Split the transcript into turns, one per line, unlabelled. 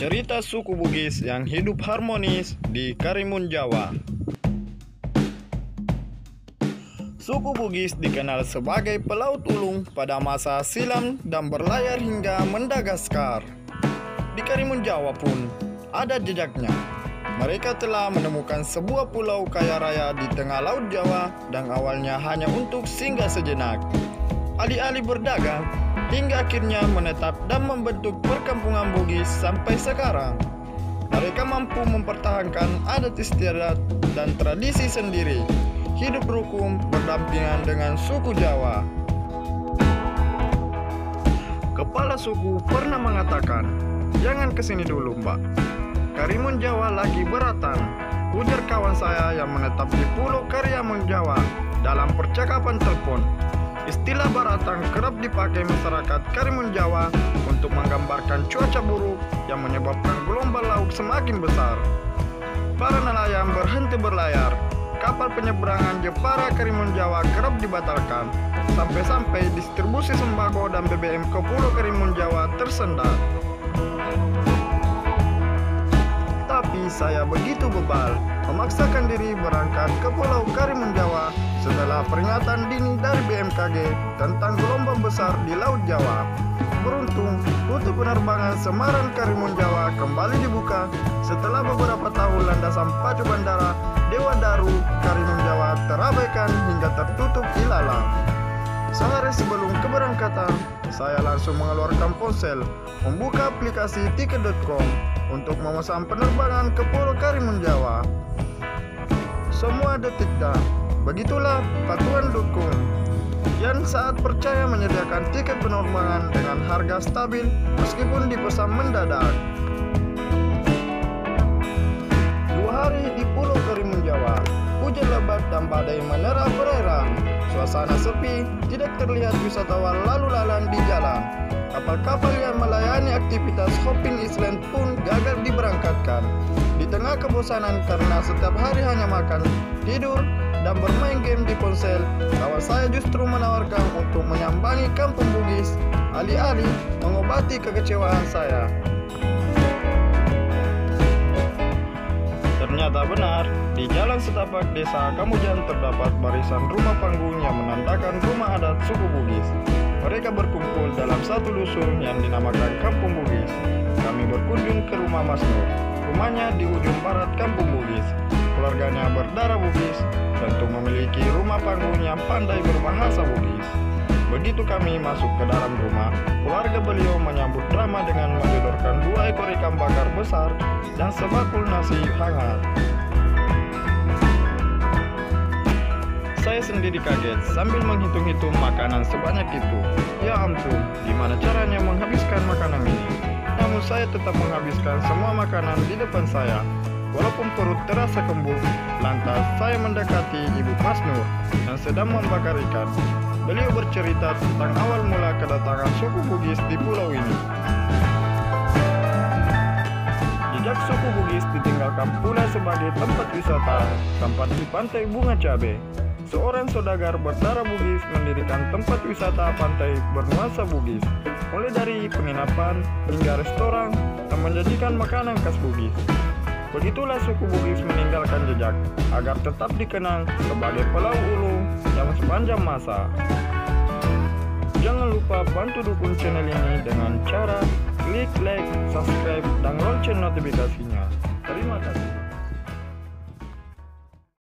Cerita suku Bugis yang hidup harmonis di Karimun Jawa. Suku Bugis dikenal sebagai pelaut ulung pada masa silam dan berlayar hingga Madagaskar. Di Karimun Jawa pun ada jejaknya. Mereka telah menemukan sebuah pulau kaya raya di tengah laut Jawa dan awalnya hanya untuk singgah sejenak. Alih-alih berdagang, hingga akhirnya menetap dan membentuk perkampungan Bugis sampai sekarang. Mereka mampu mempertahankan adat istiadat dan tradisi sendiri, hidup rukun berdampingan dengan suku Jawa. Kepala suku pernah mengatakan, jangan ke sini dulu mbak, Karimun Jawa lagi beratan, ujar kawan saya yang menetap di Pulau Karimun Jawa dalam percakapan telepon. Istilah baratan kerap dipakai masyarakat Karimun Jawa untuk menggambarkan cuaca buruk yang menyebabkan gelombang laut semakin besar. Para nelayan berhenti berlayar, kapal penyeberangan Jepara Karimun Jawa kerap dibatalkan, sampai-sampai distribusi sembako dan BBM ke Pulau Karimun Jawa tersendat. Tapi saya begitu bebal, memaksakan diri berangkat ke Pulau Karimun Jawa setelah peringatan dini dari BMKG tentang gelombang besar di Laut Jawa. Beruntung, rute penerbangan Semarang Karimun Jawa kembali dibuka setelah beberapa tahun landasan pacu bandara Dewa Daru Karimun Jawa terabaikan hingga tertutup ilalang. Sehari sebelum keberangkatan, saya langsung mengeluarkan ponsel, membuka aplikasi tiket.com untuk memesan penerbangan ke Pulau Karimun Jawa. Semua detik dah, begitulah patuan dukung. Yang saat percaya menyediakan tiket penerbangan dengan harga stabil meskipun dipesan mendadak. Dua hari di Pulau Karimun Jawa, hujan lebat dan badai menerah perairan. Suasana sepi, tidak terlihat wisatawan lalu lalang di jalan. Kapal-kapal yang melayani aktivitas hopping island pun gagal diberangkatkan. Di tengah kebosanan karena setiap hari hanya makan, tidur, dan bermain game di ponsel, kawan saya justru menawarkan untuk menyambangi kampung Bugis, alih-alih mengobati kekecewaan saya. Benar, di jalan setapak desa Kamujan terdapat barisan rumah panggung yang menandakan rumah adat suku Bugis. Mereka berkumpul dalam satu dusun yang dinamakan Kampung Bugis. Kami berkunjung ke rumah Mas Nur. Rumahnya di ujung barat Kampung Bugis. Keluarganya berdarah Bugis, tentu memiliki rumah panggung yang pandai berbahasa Bugis. Begitu kami masuk ke dalam rumah, keluarga beliau menyambut drama dengan menyodorkan dua ekor ikan bakar besar dan sebakul nasi hangat. Saya sendiri kaget sambil menghitung-hitung makanan sebanyak itu. Ya ampun, gimana caranya menghabiskan makanan ini? Namun saya tetap menghabiskan semua makanan di depan saya. Walaupun perut terasa kembung, lantas saya mendekati Ibu Mas Nur yang sedang membakar ikan. Beliau bercerita tentang awal mula kedatangan suku Bugis di pulau ini. Jejak suku Bugis ditinggalkan pula sebagai tempat wisata, tempat di pantai Bunga Cabe. Seorang saudagar berdarah Bugis mendirikan tempat wisata pantai bernuansa Bugis, mulai dari penginapan hingga restoran dan menjadikan makanan khas Bugis. Begitulah suku Bugis meninggalkan jejak agar tetap dikenang sebagai Pulau Ulu yang sepanjang masa. Jangan lupa bantu dukung channel ini dengan cara klik like, subscribe, dan lonceng notifikasinya. Terima kasih.